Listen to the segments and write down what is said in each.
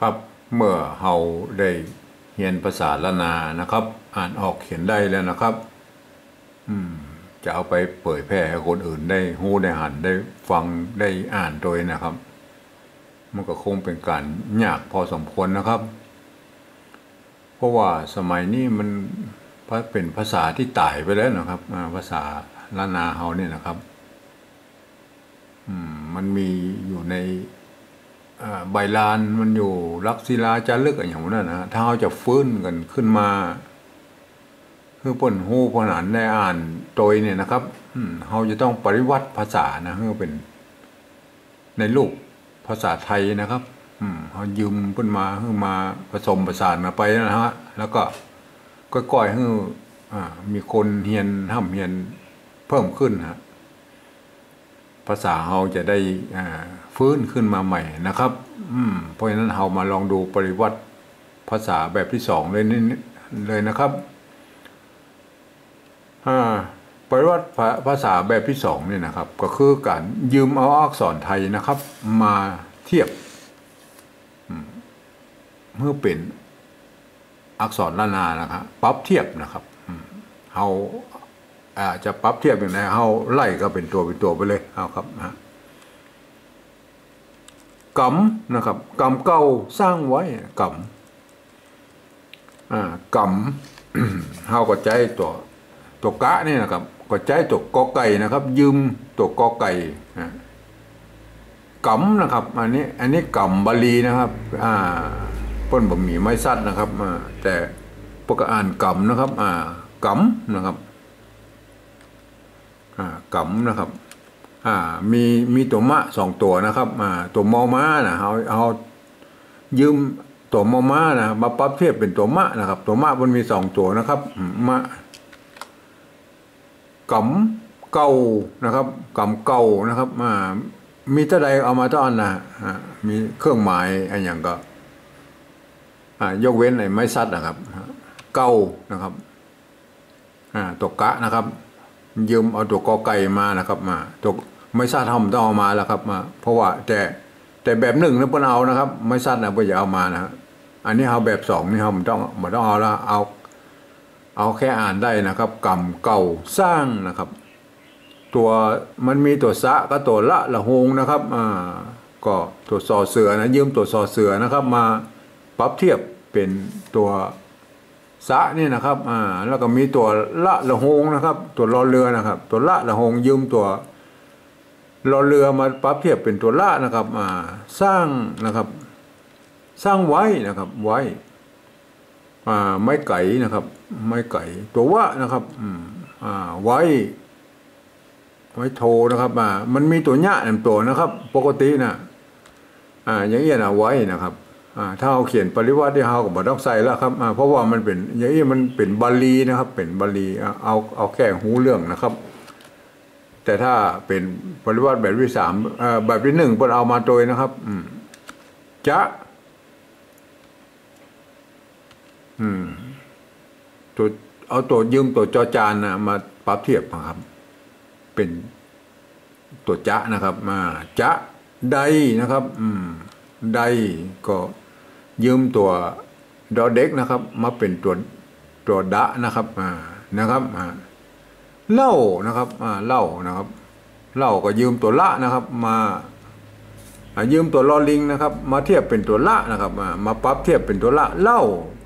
ครับเมื่อเฮาได้เรียนภาษาละนานะครับ อ่านออกเขียนได้แล้วนะครับ อืม จะเอาไปเผยแพร่ให้คนอื่นได้ฮู้ได้หันได้ฟังได้อ่านโดยนะครับ มันก็คงเป็นการยากพอสมควรนะครับ เพราะว่าสมัยนี้มันเป็นภาษาที่ตายไปแล้วนะครับภาษาละนาเฮาเนี่ยนะครับ อืม มันมีอยู่ใน ใบลานมันอยู่ลักศิลาจารึกอะไรอย่างนั้นนะถ้าเราจะฟื้นกันขึ้นมาคือป่นหูปนันได้อ่านโดยเนี่ยนะครับเราจะต้องปริวัติภาษานะเพื่อเป็น ในรูปภาษาไทยนะครับอืมเขายืมเพิ่นมาเพื่อมาผสมประสานมาไปนะฮะแล้วก็ก้อยๆให้อ่ามีคนเฮียนห้ำเฮียนเพิ่มขึ้นฮะภาษาเราจะได้อ่า ฟื้นขึ้นมาใหม่นะครับ อืมเพราะฉะนั้นเรามาลองดูปริวัติภาษาแบบที่สองเลยนี่เลยนะครับปริวัติภาษาแบบที่สองเนี่ยนะครับ ก็คือการยืมเอาอักษรไทยนะครับ มาเทียบเมื่อเป็นอักษรละนานะครับปรับเทียบนะครับเราอาจะปรับเทียบอย่างไรเราไล่ก็เป็นตัวเป็นตัวไปเลยเอาครับนะ กำนะครับกำเก่าสร้างไว้กำอ่ากำเราก็ใจตัวตัวกะนี่นะครับ ก็ใจตัวกอไก่นะครับ ยืมตัวกอไก่กำนะครับ อันนี้อันนี้กำบาลีนะครับ อ่าป้นบะหมี่ไม่สั้นนะครับอ่าแต่ปกอ่านกำนะครับ อ่ากำนะครับ อ่ากำนะครับ อ่ามีมีตัวมะสองตัวนะครับอ่าตัวมอม้านะเอาเอายืมตัวมอม้านะมาปรับเทียบเป็นตัวมะนะครับ ตัวมะมันมีสองตัวนะครับมะกำเก่านะครับกำเก่านะครับอ่ามีเท่าใดเอามาเท่าอันนะอ่ามีเครื่องหมายอันอย่างก็อ่ายกเว้นไอ้ไม้ซัดนะครับ เก่านะครับอ่าตัวกะนะครับยืมเอาตัวกอไก่มานะครับมาตัว ไม่ซัดทำต้องเอามาแล้วครับมา เพราะว่าแต่แต่แบบหนึ่งนะเพิ่นเอานะครับ ไม่ซัดนะเพิ่นอย่าเอามานะอันนี้เอาแบบสองนี่ครับมันต้องมันต้องเอาล้วเอา เอาแค่อ่านได้นะครับ กรรมเก่าสร้างนะครับ ตัวมันมีตัวสะก็ตัวละละหงนะครับอ่าก็ตัวซอเสือนะยืมตัวซอเสือนะครับ มาปรับเทียบเป็นตัวสะนี่นะครับ อ่า แล้วก็มีตัวละละหงนะครับ ตัวรอเรือนะครับ ตัวละละหงยืมตัว รอเรือมาปรับเทียบเป็นตัวละนะครับอ่าสร้างนะครับ สร้างไว้นะครับไว้ไม้ไก่นะครับ ไม้ไก่ตัววะนะครับอ่าไว้ไว้โทนะครับมันมีตัวหญ้าหนึ่งตัวนะครับ ปกตินะอ่าอย่างเงี้ยนะไว้นะครับถ้าเอาเขียนปริวัติที่เฮาก็บ่ต้องใส่แล้วครับเพราะว่ามันเป็นอย่างนี้มันเป็นบาลีนะครับ เป็นบาลีเอาเอาแค่หูเรื่องนะครับ แต่ถ้าเป็นปริวัติแบบที่สามแบบที่หนึ่งเพิ่นเอามาโดยนะครับ อืมจะอืมตัวเอาตัวยืมตัวจอจานนะมาปรับเทียบนะครับ เป็นตัวจะนะครับ มาจะใดนะครับ อืมใดก็ยืมตัวดอเด็กนะครับ มาเป็นตัวตัวดะนะครับ อ่านะครับอ่า เล่านะครับอ่าเล่านะครับเล่าก็ยืมตัวละนะครับ มายืมตัวลอลิงนะครับ มาเทียบเป็นตัวละนะครับมาปรับเทียบเป็นตัวละเล่า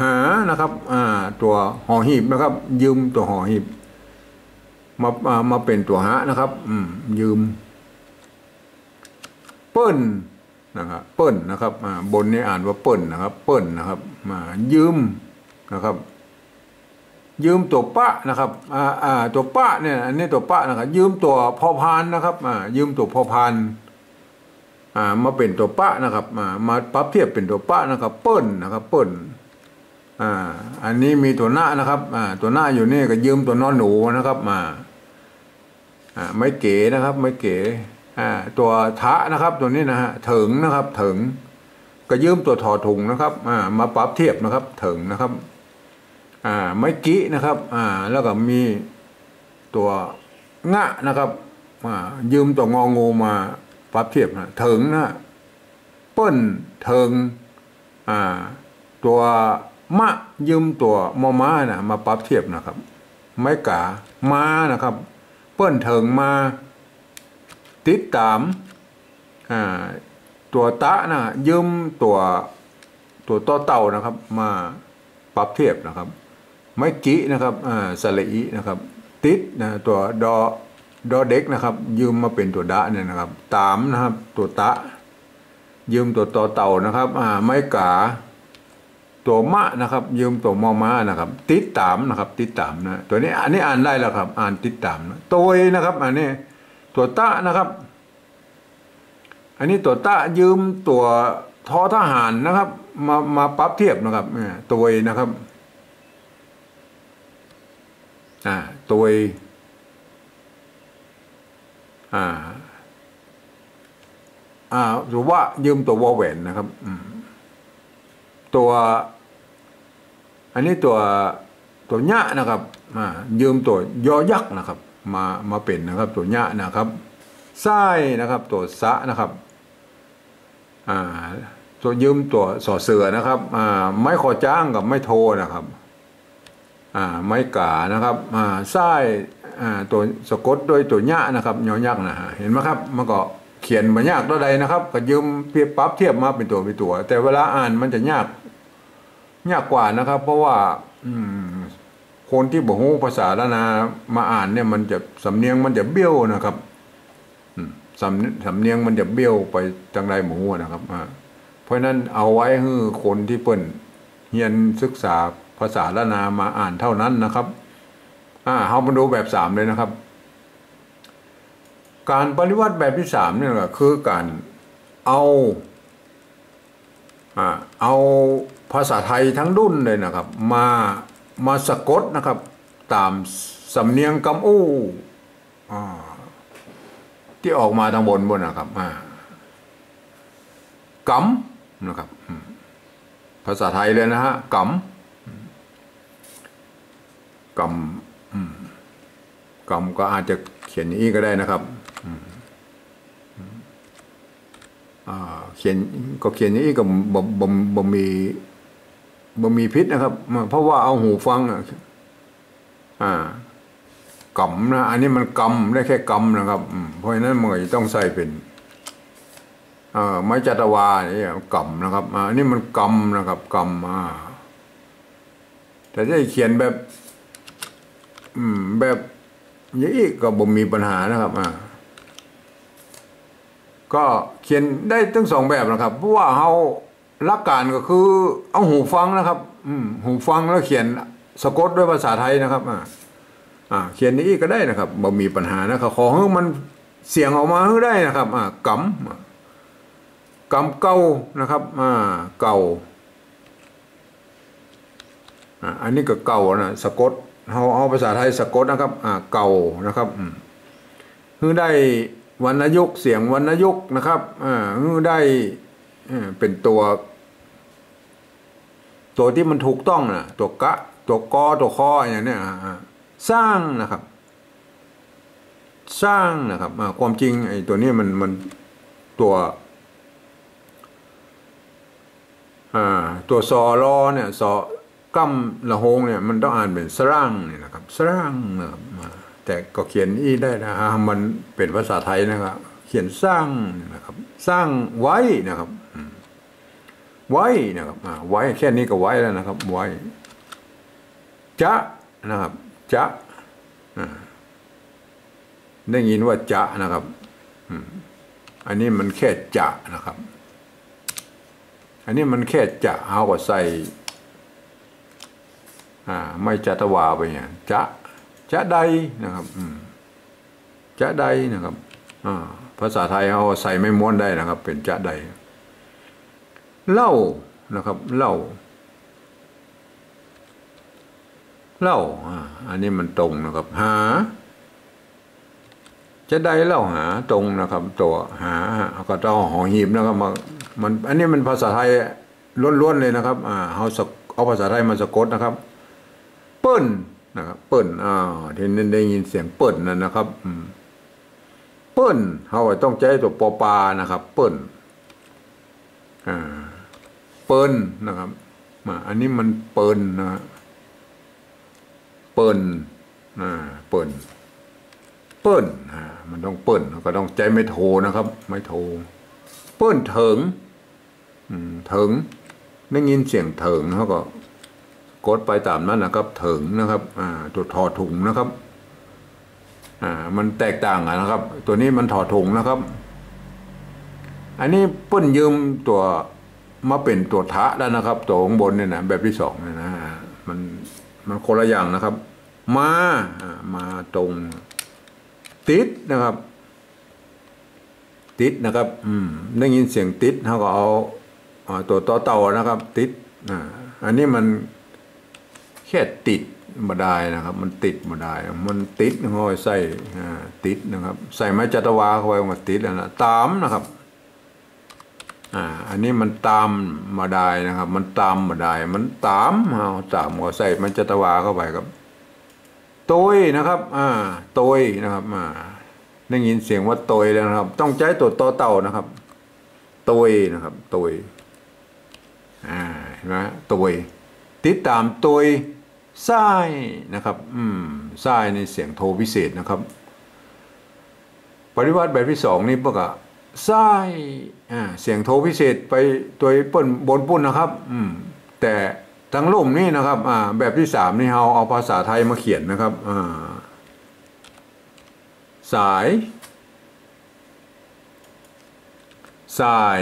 หานะครับตัวห่อหีบนะครับ ยืมตัวห่อหีบมามาเป็นตัวหานะครับอืยืม เปิ้นนะครับเปิ้ลนะครับบนนี้อ่านว่าเปิ้ลนะครับ เปิ้ลนะครับมายืมนะครับ ยืมตัวปะนะครับอ่าอ่าตัวปะเนี่ยอันนี้ตัวปะนะครับยืมตัวพอพานนะครับอ่ายืมตัวพอพานอ่ามาเป็นตัวปะนะครับมามาปรับเทียบเป็นตัวปะนะครับ เปิ้ลนะครับ เปิ้ลอ่าอันนี้มีตัวหน้านะครับอ่าตัวหน้าอยู่นี่ก็ยืมตัวนอนหนูนะครับมาอ่าไม่เก๋นะครับ ไม่เก๋อ่าตัวทะนะครับ ตัวนี้นะฮะถึงนะครับถึง ก็ยืมตัวถอถุงนะครับมาปรับเทียบนะครับถึงนะครับ อ่าไม้กี้นะครับอ่าแล้วก็มีตัวงะนะครับอ่ายืมตัวงองูมาปรับเทียบนะถึงนะเปิ้นถึงอ่าตัวมะยืมตัวมอม้านะมาปรับเทียบนะครับ ไม้กามานะครับ เปิ้นเถิงมาติดตามอ่าตัวตะนะยืมตัวตัวต่อเต่านะครับ มาปรับเทียบนะครับ ไม้กินะครับอ่าสละอีนะครับติดนะตัวดอดอเด็กนะครับ ยืมมาเป็นตัวดะเนี่ยนะครับ ตามนะครับตัวตะ ยืมตัวต่อเต่านะครับอ่าไม้กา ตัวมะนะครับ ยืมตัวมอมานะครับ ติดตามนะครับ ติดตามนะตัวนี้อันนี้อ่านได้แล้วครับ อ่านติดตามนะตัวนะครับ อันนี้ตัวตะนะครับ อันนี้ตัวตะยืมตัวทอทหารนะครับ มามาปรับเทียบนะครับตัวนะครับ อ่าตัวอ่าอ่าหรือว่ายืมตัววอแหวนนะครับตัว อันนี้ตัวตัวญ้านะครับมายืมตัวยอยักษ์นะครับ มามาเป็นนะครับ ตัวญ้านะครับไส้นะครับ ตัวสะนะครับอ่าตัวยืมตัวสอเสือนะครับอ่าไม้ขอจ้างกับไม้โทนะครับ ไม้กานะครับไส้ตัวสะกดด้วยตัวหญ้านะครับยอยักษ์นะฮะเห็นไหมครับมันก็เขียนมายากตัวใดนะครับ ก็ยืมเพียบปั๊บเทียบมาเป็นตัวเป็นตัว แต่เวลาอ่านมันจะยากยากกว่านะครับ เพราะว่าอืคนที่บอกฮู้ภาษาละนามาอ่านเนี่ยมันจะสำเนียงมันจะเบี้ยวนะครับสำสำเนียงมันจะเบี้ยวไปจังไรหมูนะครับเพราะนั้นเอาไว้ให้คนที่เปิ่นเรียนศึกษา ภาษาละนามาอ่านเท่านั้นนะครับอ่าเรามาดูแบบสามเลยนะครับ การปฏิวัติแบบที่สามเนี่ยคือการเอาอ่าเอาภาษาไทยทั้งดุนเลยนะครับ มามาสะกดนะครับ ตามสำเนียงกำอู้ที่ออกมาทางบนบนนะครับกำนะครับ ภาษาไทยเลยนะฮะกำ กำกำก็อาจจะเขียนอย่างนี้ก็ได้นะครับเขียนก็เขียนอย่างนี้ก็บ่บ่บ่มีบ่มีพิษนะครับ เพราะว่าเอาหูฟังอ่ากำนะอันนี้มันกำได้แค่กำนะครับเพราะฉะนั้นมันต้องใส่เป็นไม้จัตวาเนี่ยกำนะครับอันนี้มันกำนะครับกำอ่าแต่ถ้าเขียนแบบ อืม แบบนี้ก็บ่มีปัญหานะครับอ่าก็เขียนได้ทั้งสองแบบนะครับ เพราะว่าเขาลักการก็คือ เอาหูฟังนะครับ อืม หูฟังแล้วเขียนสะกดด้วยภาษาไทยนะครับ อ่าอ่า เขียนนี้ก็ได้นะครับบ่มีปัญหานะครับ ขอให้มันเสียงออกมาได้นะครับ อ่ากำกำเก่านะครับ อ่า เก่า อ่า อันนี้ก็เก่านะสะกด เอาเอาภาษาไทยสะกดนะครับอ่าเก่านะครับอืมคือได้วรรณยุกเสียงวรรณยุกนะครับอ่าได้เป็นตัวตัวที่มันถูกต้องนะตัวกะ ตัวกอตัวคออย่างนี้สร้างนะครับ สร้างนะครับความจริงไอ้ตัวนี้มันมันตัวตัวซอรอเนี่ยซอ กั้มละหงเนี่ยมันต้องอ่านเป็นสร้างเนี่ยนะครับสร้างนะครับแต่ก็เขียนอีได้นะฮะมันเป็นภาษาไทยนะครับ เขียนสร้างนะครับ สร้างไว้นะครับ ไว้นะครับไว้แค่นี้ก็ไว้แล้วนะครับ ไว้จะนะครับจะได้ยินว่าจะนะครับอันนี้มันแค่จะนะครับ อันนี้มันแค่จะเอาก็ใส่ ไม่จะตวาไปเนี่ยจะจะใดนะครับจะใดนะครับภาษาไทยเอาใส่ไม่ม้วนได้นะครับ เป็นจะใดเล่านะครับเล่าเล่าอันนี้มันตรงนะครับ หา จะได้เล่าหาตรงนะครับ ตัวหาก็ต้องหอหีบนะครับมัน อันนี้มันภาษาไทยล้วนๆเลยนะครับ อ่าเอาเอาภาษาไทยมาสะกดนะครับ ปิ้นนะครับเปิ้นอ่าที่นั่นได้ยินเสียงเปิ้นนั่นนะครับเปิ้นเขาต้องใจตัวปอปานะครับ เปิ้นอ่าเปิ้นนะครับมาอันนี้มันเปิ้นนะเปิ้นอ่าเปิ้นเปิ้นอ่ามันต้องเปิ้นก็ต้องใจไม่โทนะครับ ไม่โท เปิ้นเถิงอืมเถิงได้ยินเสียงเถิงเขาก็ กดไปตามนั้นนะครับถิงนะครับอ่าตัวถอดถุงนะครับอ่ามันแตกต่างกันนะครับ ตัวนี้มันถอดถุงนะครับ อันนี้เปิ้นยืมตัวมาเป็นตัวทะแล้วนะครับตัวข้างบนเนี่ยนะแบบที่สองเนี่ยนะมันมันคนละอย่างนะครับ มาอ่ามาตรงติดนะครับ ติดนะครับ อืมได้ยินเสียงติดเขาก็เอาเอาตัวต่อเต่านะครับ ติดอ่าอันนี้มัน แค่ติดมาได้นะครับ มันติดมาได้ มันติดห้อยใส่ติดนะครับ ใส่ไม้จัตวาเข้าไปมันติดแล้วนะตามนะครับอ่าอันนี้มันตามมาได้นะครับ มันตามมาได้ มันตามเอาตามก็ใส่ไม้จัตวาเข้าไปครับโตยนะครับ อ่าโตยนะครับอ่าได้ยินเสียงว่าโตยแล้วนะครับ ต้องใช้ตัวต่อเต่านะครับโตยนะครับโตยอ่าเห็นไหมโตยติดตามโตย ไส้นะครับ อืมไส้ในเสียงโทพิเศษนะครับ ปริวัติแบบที่สองนี่พวกอะไส้อ่าเสียงโทพิเศษไปตัวเปิ้นบนปุ้นนะครับ อืมแต่ทั้งล่มนี่นะครับ อ่า แบบที่สามนี่เราเอาภาษาไทยมาเขียนนะครับ อ่า สาย สาย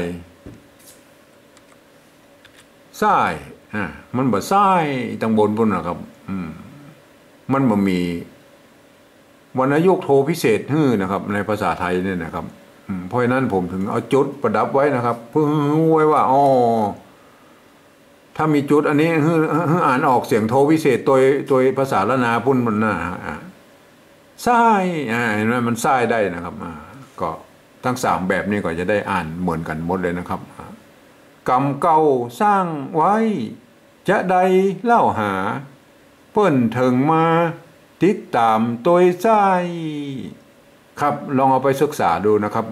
สายอ่ามันบ่สายตังบนพุ่นนะครับ อืมมันบ่มีวรรณยุกโทพิเศษฮื้อนะครับ ในภาษาไทยเนี่ยนะครับอืมเพราะนั้นผมถึงเอาจุดประดับไว้นะครับ เพื่อรู้ไว้ว่าอ๋อถ้ามีจุดอันนี้ฮื้ออ่านออกเสียงโทพิเศษตัวตัวภาษาละนาพุ่นมันน่ะอ่าทรายเห็นไหมมันทรายได้นะครับอ่าก็ทั้งสามแบบนี้ก็จะได้อ่านเหมือนกันหมดเลยนะครับอ กรรมเก่าสร้างไว้ จะใดเล่าหา เพิ่นถึงมา ติดตามตัวใจครับลองเอาไปศึกษาดูนะครับ